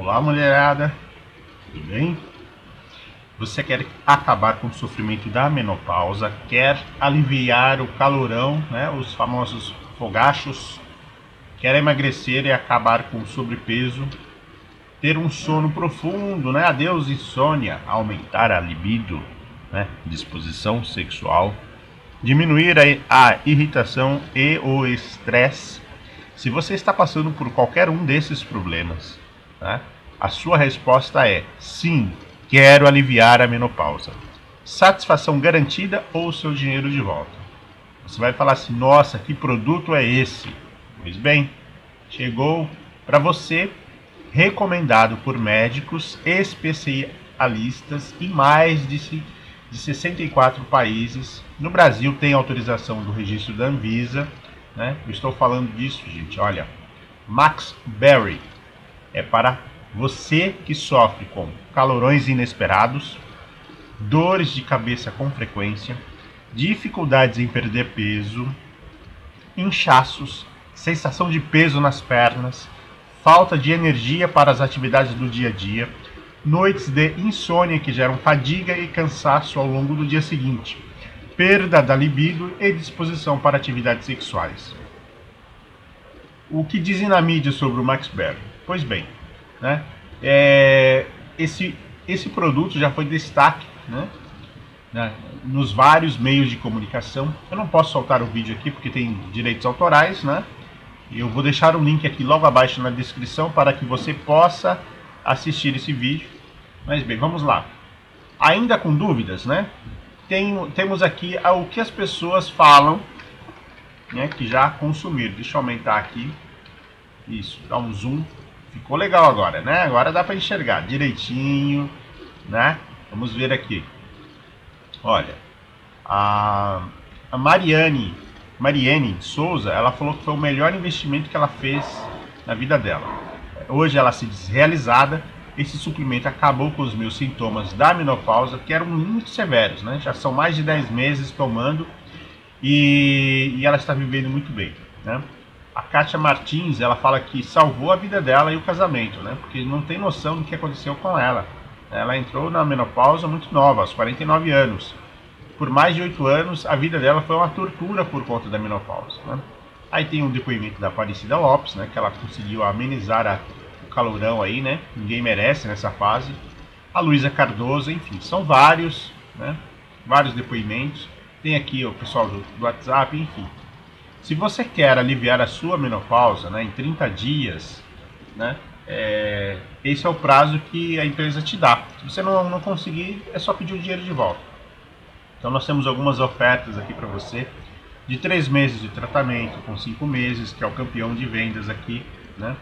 Olá, mulherada. Tudo bem? Você quer acabar com o sofrimento da menopausa, quer aliviar o calorão, né, os famosos fogachos, quer emagrecer e acabar com o sobrepeso, ter um sono profundo, né, adeus insônia, aumentar a libido, né, disposição sexual, diminuir a, a irritação e o estresse. Se você está passando por qualquer um desses problemas, né, a sua resposta é sim, quero aliviar a menopausa. Satisfação garantida ou seu dinheiro de volta. Você vai falar assim: nossa, que produto é esse? Pois bem, chegou para você recomendado por médicos especialistas em mais de, de 64 países. No Brasil tem autorização do registro da Anvisa. Né? Eu estou falando disso, gente. Olha, Max Berry é para você que sofre com calorões inesperados, dores de cabeça com frequência, dificuldades em perder peso, inchaços, sensação de peso nas pernas, falta de energia para as atividades do dia a dia, noites de insônia que geram fadiga e cansaço ao longo do dia seguinte, perda da libido e disposição para atividades sexuais. O que dizem na mídia sobre o Max Berry? Pois bem, né, é, esse, esse produto já foi destaque né, né, nos vários meios de comunicação. Eu não posso soltar o vídeo aqui porque tem direitos autorais, né? Eu vou deixar o link aqui logo abaixo na descrição para que você possa assistir esse vídeo. Mas bem, vamos lá. Ainda com dúvidas, né? Tem, temos aqui o que as pessoas falam né, que já consumiram. Deixa eu aumentar aqui. Isso, dá um zoom. Ficou legal agora, né? Agora dá para enxergar direitinho, né? Vamos ver aqui. Olha, a, a Mariane Mariane Souza, ela falou que foi o melhor investimento que ela fez na vida dela. Hoje ela se diz realizada. Esse suplemento acabou com os meus sintomas da menopausa, que eram muito severos, né? Já são mais de 10 meses tomando e, e ela está vivendo muito bem, né? A Kátia Martins, ela fala que salvou a vida dela e o casamento, né? Porque não tem noção do que aconteceu com ela. Ela entrou na menopausa muito nova, aos 49 anos por mais de oito anos, a vida dela foi uma tortura por conta da menopausa. Né? Aí tem um depoimento da Aparecida Lopes, né, que ela conseguiu amenizar a, o calorão aí, né? Ninguém merece nessa fase. A Luísa Cardoso, enfim, são vários, né? Vários depoimentos. Tem aqui o pessoal do, do WhatsApp, enfim. Se você quer aliviar a sua menopausa né, em 30 dias, né, é, esse é o prazo que a empresa te dá. Se você não, não conseguir, é só pedir o dinheiro de volta. Então nós temos algumas ofertas aqui para você de três meses de tratamento com cinco meses, que é o campeão de vendas aqui, né?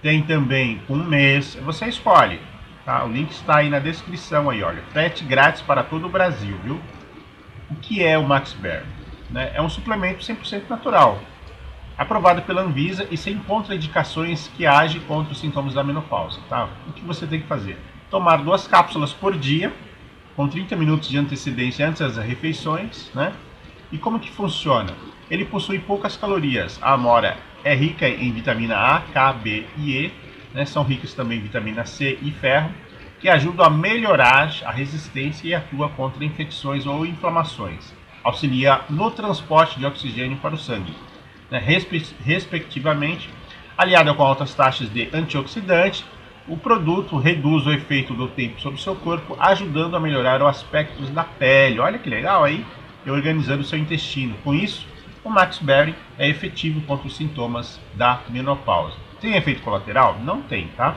Tem também um mês, você escolhe, tá? O link está aí na descrição aí, olha, frete grátis para todo o Brasil, viu? O que é o Max Bear? Né? É um suplemento 100% natural, aprovado pela Anvisa e sem contraindicações que age contra os sintomas da menopausa, tá? O que você tem que fazer? Tomar duas cápsulas por dia, com 30 minutos de antecedência antes das refeições, né? E como que funciona? Ele possui poucas calorias. A amora é rica em vitamina A, K, B e E, né? São ricos também em vitamina C e ferro, que ajudam a melhorar a resistência e atua contra infecções ou inflamações. Auxilia no transporte de oxigênio para o sangue, né? respectivamente, aliada com altas taxas de antioxidante, o produto reduz o efeito do tempo sobre o seu corpo, ajudando a melhorar os aspectos da pele. Olha que legal aí, e organizando o seu intestino. Com isso, o Max Berry é efetivo contra os sintomas da menopausa. Tem efeito colateral? Não tem, tá?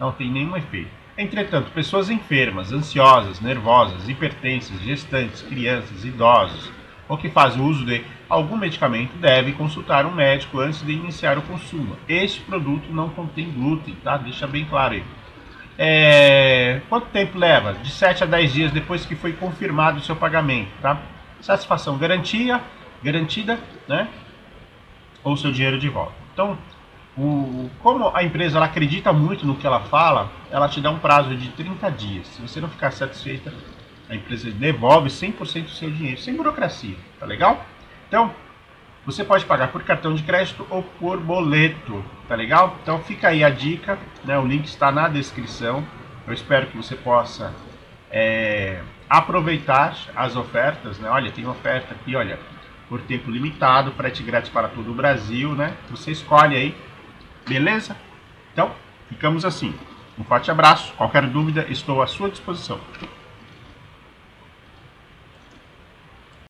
Não tem nenhum efeito. Entretanto, pessoas enfermas, ansiosas, nervosas, hipertensas, gestantes, crianças, idosos ou que fazem uso de algum medicamento deve consultar um médico antes de iniciar o consumo. Este produto não contém glúten, tá? Deixa bem claro aí. É... Quanto tempo leva? De 7 a 10 dias depois que foi confirmado o seu pagamento, tá? Satisfação garantia, garantida, né? Ou seu dinheiro de volta. Então, o, como a empresa ela acredita muito no que ela fala, ela te dá um prazo de 30 dias. Se você não ficar satisfeita, a empresa devolve 100% do seu dinheiro, sem burocracia, tá legal? Então, Você pode pagar por cartão de crédito ou por boleto, tá legal? Então fica aí a dica, né? O link está na descrição. Eu espero que você possa é, aproveitar as ofertas, né? Olha, tem oferta aqui, olha, por tempo limitado, frete grátis para todo o Brasil, né? Você escolhe aí, beleza? Então, ficamos assim. Um forte abraço. Qualquer dúvida, estou à sua disposição.